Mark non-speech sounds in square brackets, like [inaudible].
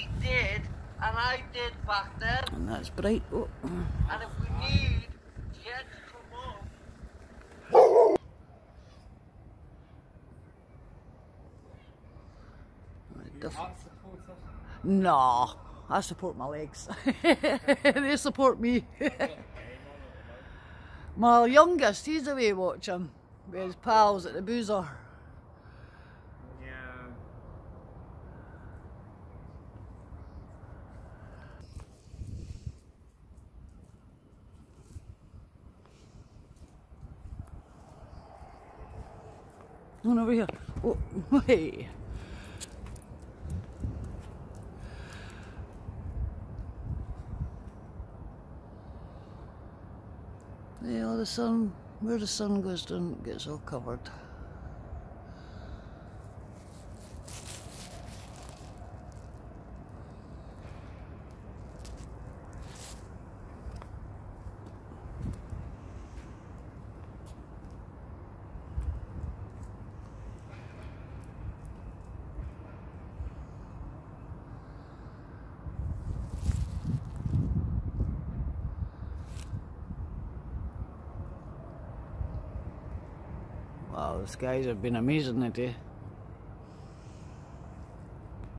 he did, and I did back then. And that's bright. Oh. And if we need Jen to come up, No, I support my legs. [laughs] they support me. [laughs] my youngest, he's away watching with his pals at the boozer. One over here. Oh, hey. Yeah, the sun, where the sun goes down, gets all covered. Wow, the skies have been amazing eh, today.